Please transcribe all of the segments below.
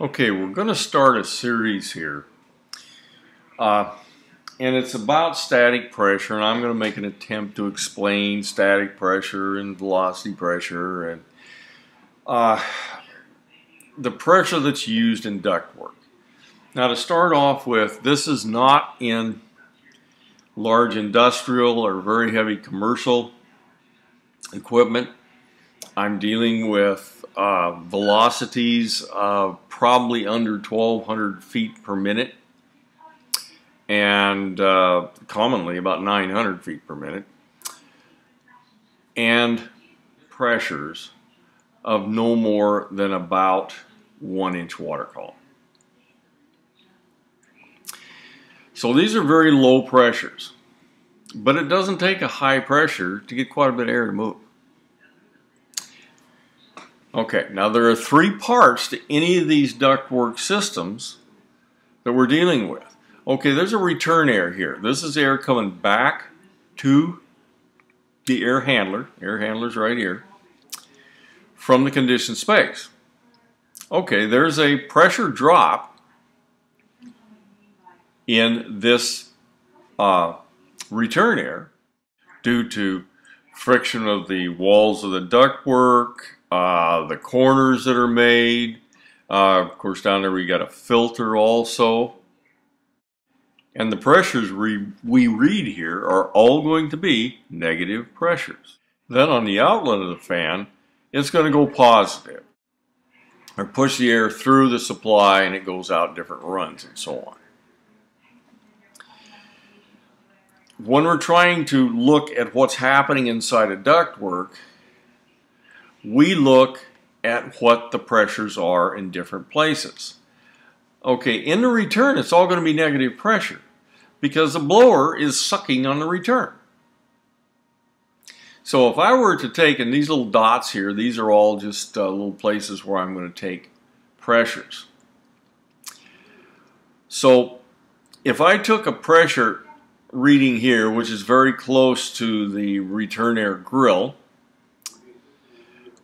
Okay, we're going to start a series here. Uh, and it's about static pressure, and I'm going to make an attempt to explain static pressure and velocity pressure and uh, the pressure that's used in ductwork. Now to start off with, this is not in large industrial or very heavy commercial equipment. I'm dealing with uh, velocities of probably under 1200 feet per minute and uh, commonly about 900 feet per minute and pressures of no more than about one inch water column. So these are very low pressures, but it doesn't take a high pressure to get quite a bit of air to move. Okay, now there are three parts to any of these ductwork systems that we're dealing with. Okay, there's a return air here. This is air coming back to the air handler. Air handler's right here. From the conditioned space. Okay, there's a pressure drop in this uh, return air due to friction of the walls of the ductwork, uh, the corners that are made. Uh, of course, down there we got a filter also. And the pressures we, we read here are all going to be negative pressures. Then on the outlet of the fan, it's going to go positive. Or push the air through the supply and it goes out different runs and so on. When we're trying to look at what's happening inside a ductwork, we look at what the pressures are in different places. Okay, in the return, it's all going to be negative pressure because the blower is sucking on the return. So if I were to take, and these little dots here, these are all just uh, little places where I'm going to take pressures. So if I took a pressure reading here, which is very close to the return air grill,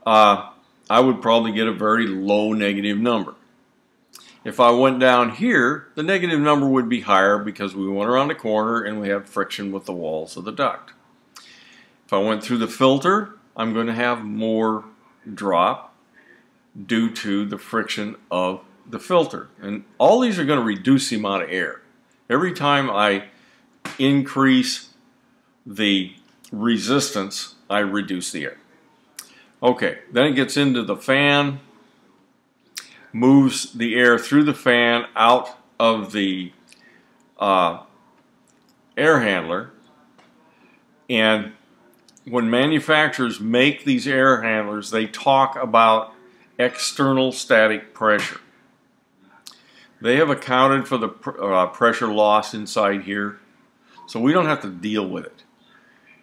uh, I would probably get a very low negative number. If I went down here, the negative number would be higher because we went around the corner and we have friction with the walls of the duct. If I went through the filter, I'm going to have more drop due to the friction of the filter. And all these are going to reduce the amount of air. Every time I increase the resistance, I reduce the air. Okay, then it gets into the fan, moves the air through the fan out of the uh, air handler. And when manufacturers make these air handlers, they talk about external static pressure. They have accounted for the pr uh, pressure loss inside here, so we don't have to deal with it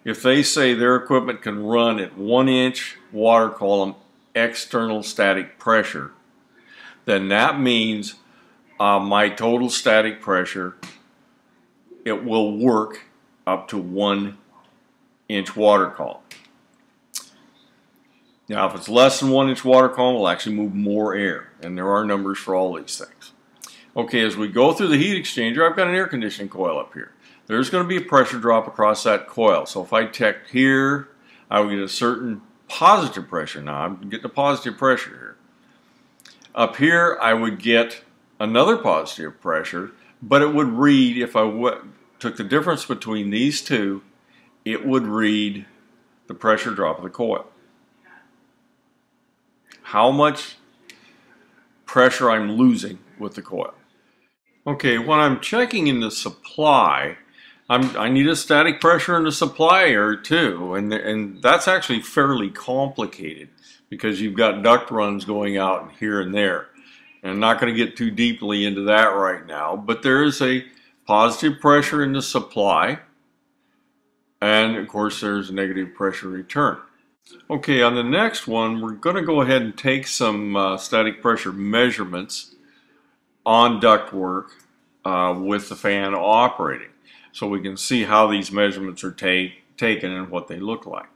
if they say their equipment can run at one inch water column external static pressure, then that means uh, my total static pressure, it will work up to one inch water column. Now, if it's less than one inch water column, it'll actually move more air, and there are numbers for all these things. Okay, as we go through the heat exchanger, I've got an air conditioning coil up here there's going to be a pressure drop across that coil. So if I check here, I will get a certain positive pressure. Now I'm getting a positive pressure here. Up here, I would get another positive pressure, but it would read, if I took the difference between these two, it would read the pressure drop of the coil. How much pressure I'm losing with the coil. Okay, when I'm checking in the supply, I'm, I need a static pressure in the supplier too, and and that's actually fairly complicated because you've got duct runs going out here and there. And I'm not going to get too deeply into that right now, but there is a positive pressure in the supply, and of course there's a negative pressure return. Okay, on the next one, we're going to go ahead and take some uh, static pressure measurements on ductwork uh, with the fan operating so we can see how these measurements are ta taken and what they look like.